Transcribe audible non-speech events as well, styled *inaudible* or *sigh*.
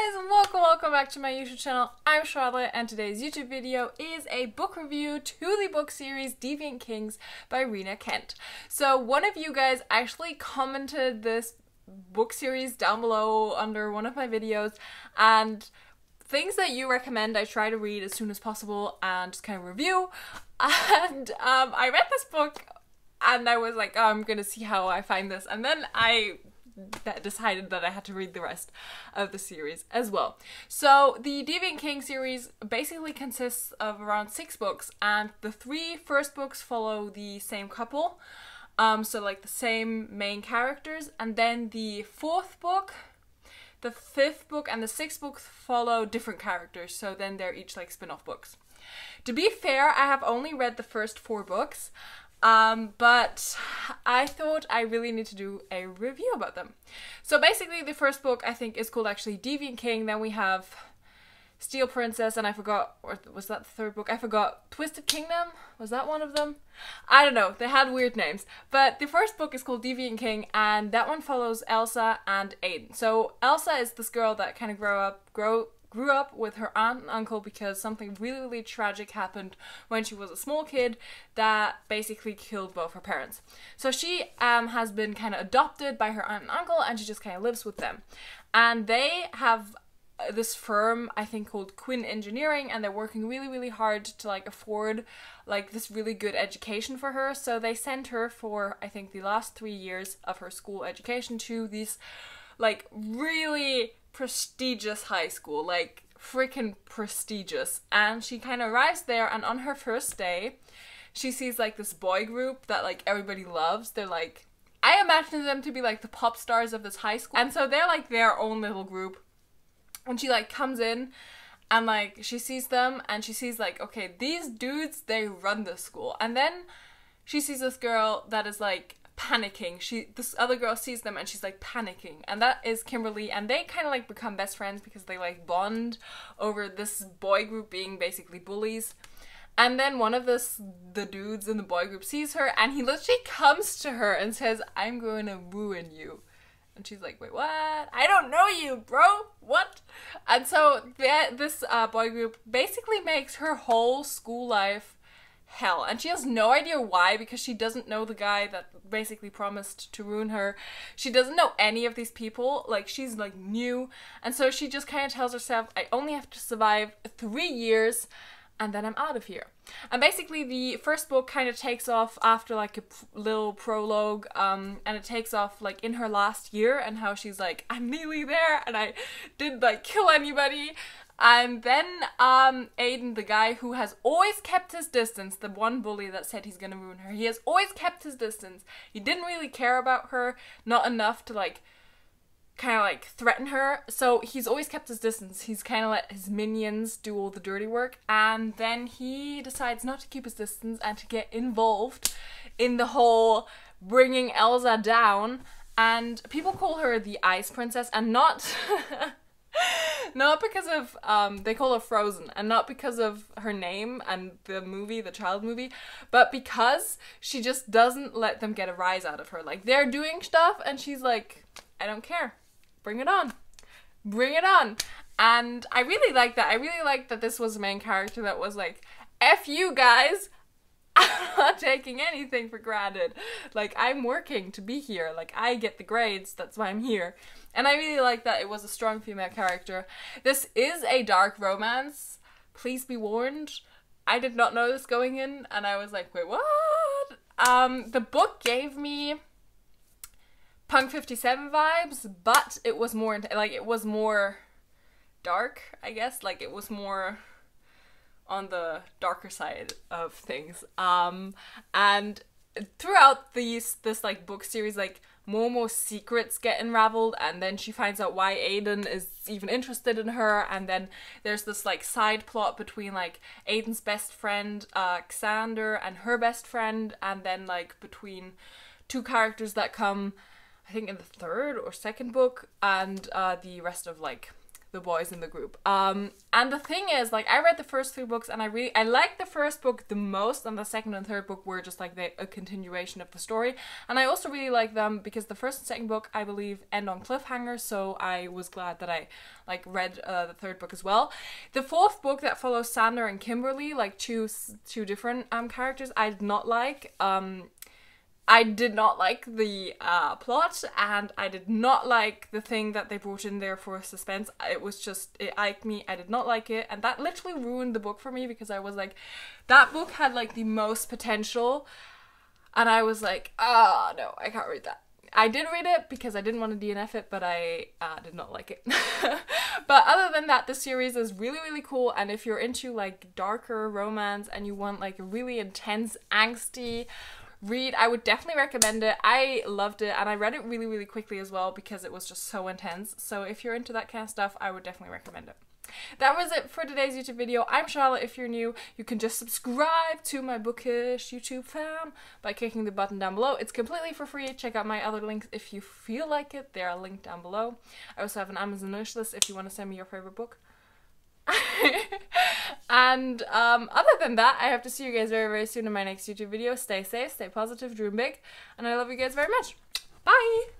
guys, welcome, welcome back to my YouTube channel. I'm Charlotte, and today's YouTube video is a book review to the book series Deviant Kings by Rina Kent. So one of you guys actually commented this book series down below under one of my videos, and things that you recommend I try to read as soon as possible and just kind of review. *laughs* And um, I read this book and I was like, oh, I'm gonna see how I find this. And then I that decided that I had to read the rest of the series as well. So the Deviant King series basically consists of around six books, and the three first books follow the same couple. Um, so like the same main characters, and then the fourth book, the fifth book, and the sixth book follow different characters. So then they're each like spin-off books. To be fair, I have only read the first four books. Um, but I thought I really need to do a review about them. So basically, the first book I think is called actually Deviant King. Then we have Steel Princess, and I forgot, or was that the third book? I forgot. Twisted Kingdom? Was that one of them? I don't know. They had weird names. But the first book is called Deviant King, and that one follows Elsa and Aiden. So Elsa is this girl that kind of grow up, grow grew up with her aunt and uncle because something really, really tragic happened when she was a small kid that basically killed both her parents. So she um, has been kind of adopted by her aunt and uncle and she just kind of lives with them. And they have uh, this firm I think called Quinn Engineering and they're working really really hard to like afford like this really good education for her so they sent her for I think the last 3 years of her school education to these like really prestigious high school, like freaking prestigious. And she kind of arrives there, and on her first day, she sees like this boy group that like everybody loves. They're like, I imagine them to be like the pop stars of this high school, and so they're like their own little group. And she like comes in and like she sees them and she sees like okay these dudes they run the school and then she sees this girl that is like panicking. She this other girl sees them and she's like panicking. And that is Kimberly and they kind of like become best friends because they like bond over this boy group being basically bullies. And then one of this the dudes in the boy group sees her and he literally comes to her and says, "I'm going to ruin you." And she's like, "Wait, what? I don't know you, bro. What?" And so that this uh, boy group basically makes her whole school life hell. And she has no idea why because she doesn't know the guy that basically promised to ruin her. She doesn't know any of these people. Like, she's like new. And so she just kind of tells herself, I only have to survive three years and then I'm out of here. And basically, the first book kind of takes off after like a little prologue, um, and it takes off like in her last year and how she's like, I'm nearly there, and I didn't like kill anybody, and then um, Aiden, the guy who has always kept his distance, the one bully that said he's gonna ruin her, he has always kept his distance. He didn't really care about her, not enough to like kind of like threaten her. So he's always kept his distance. He's kind of let his minions do all the dirty work. And then he decides not to keep his distance and to get involved in the whole bringing Elsa down. And people call her the Ice Princess and not. *laughs* not because of um they call her Frozen and not because of her name and the movie, the child movie, but because she just doesn't let them get a rise out of her. Like they're doing stuff and she's like, I don't care. Bring it on. Bring it on. And I really like that. I really like that this was a main character that was like, F you guys. I'm *laughs* not taking anything for granted. Like, I'm working to be here. Like, I get the grades. That's why I'm here. And I really like that it was a strong female character. This is a dark romance. Please be warned. I did not know this going in, and I was like, wait, what? Um, the book gave me Punk 57 vibes, but it was more, like, it was more dark, I guess. Like, it was more on the darker side of things. Um, and throughout these, this, like, book series, like, Momo's secrets get unraveled, and then she finds out why Aiden is even interested in her, and then there's this like side plot between like Aiden's best friend, uh, Xander, and her best friend, and then like between two characters that come, I think in the third or second book, and uh, the rest of like the boys in the group. Um, and the thing is, like, I read the first three books and I really I liked the first book the most, and the second and third book were just like the, a continuation of the story. And I also really like them because the first and second book, I believe, end on cliffhangers. So I was glad that I like read uh, the third book as well. The fourth book that follows Xander and Kimberly, like two two different um characters, I did not like. Um, I did not like the uh, plot, and I did not like the thing that they brought in there for suspense. It was just it iked me. I did not like it, and that literally ruined the book for me because I was like, that book had like the most potential, and I was like, ah, oh, no, I can't read that. I did read it because I didn't want to DNF it, but I uh, did not like it. *laughs* but other than that, the series is really, really cool. And if you're into like darker romance and you want like a really intense, angsty read. I would definitely recommend it. I loved it and I read it really, really quickly as well because it was just so intense. So if you're into that kind of stuff, I would definitely recommend it. That was it for today's YouTube video. I'm Charlotte. If you're new, you can just subscribe to my bookish YouTube fam by clicking the button down below. It's completely for free. Check out my other links if you feel like it. They are linked down below. I also have an Amazon wish list if you want to send me your favorite book. *laughs* and um, other than that, I have to see you guys very, very soon in my next YouTube video. Stay safe, stay positive, dream big, and I love you guys very much. Bye!